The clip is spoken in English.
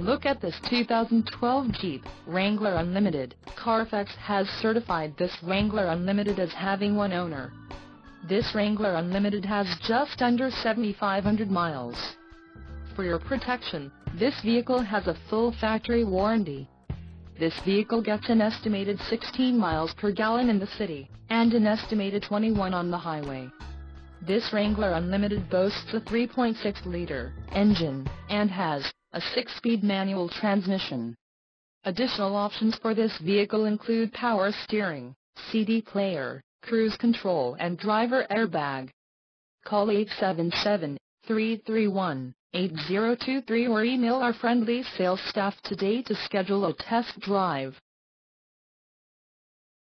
Look at this 2012 Jeep Wrangler Unlimited. Carfax has certified this Wrangler Unlimited as having one owner. This Wrangler Unlimited has just under 7,500 miles. For your protection, this vehicle has a full factory warranty. This vehicle gets an estimated 16 miles per gallon in the city, and an estimated 21 on the highway. This Wrangler Unlimited boasts a 3.6-liter engine, and has a 6-speed manual transmission. Additional options for this vehicle include power steering, CD player, cruise control and driver airbag. Call 877-331-8023 or email our friendly sales staff today to schedule a test drive.